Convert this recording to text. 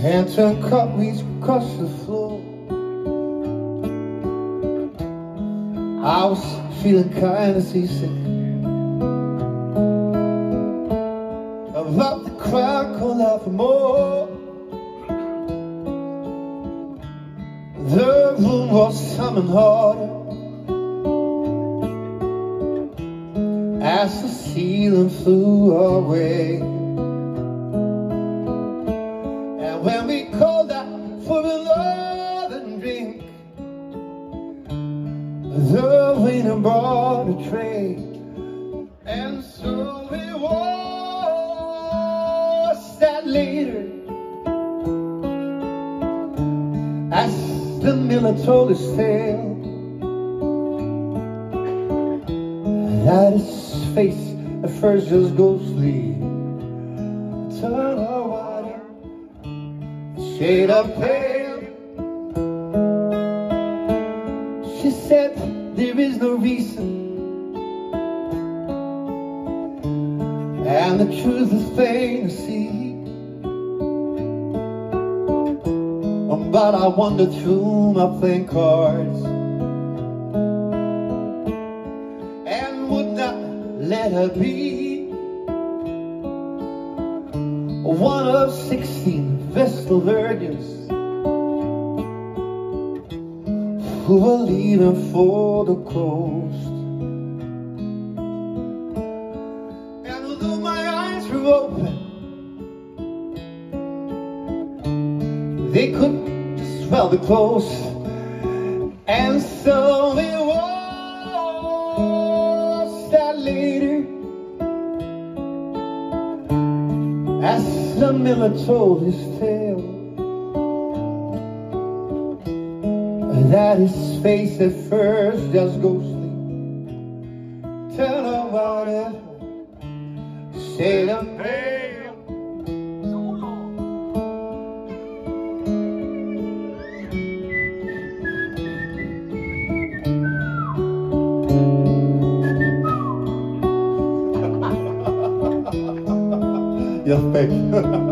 Hands turned cartwheels across the floor. I was feeling kinda seasick. About the crowd called out for more The room was humming harder As the ceiling flew away The waiter brought a tray And so we was that later As the miller told his tale That his face at first was ghostly Turn a white shade of pale. She said there is no reason. And the truth is plain to see. Um, but I wandered through my playing cards. And would not let her be One of sixteen Vestal virgins Who were leaving for the coast. And although my eyes were open They could smell the clothes And so it was that later As the miller told his tale That his face at first just ghostly Turn about it Shade of pale You're fake.